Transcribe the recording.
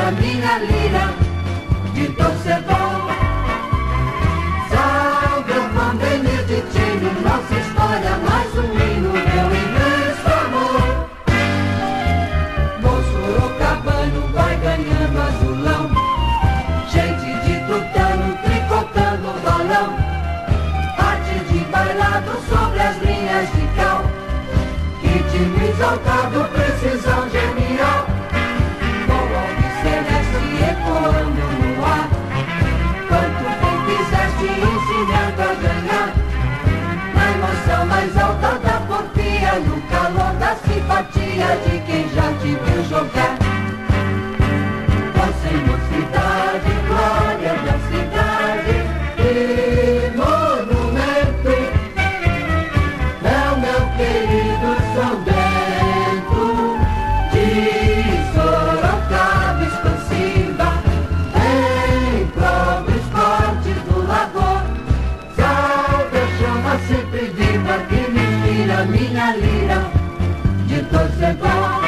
da minha lira de torcedor. Salve o Juan Beneditino, nossa história, mais um hino, meu imenso amor. Bom Sorocabano vai ganhando azulão, gente de tutano tricotando o balão. Parte de bailado sobre as linhas de cal, ritmo exaltado lira de Torcedor.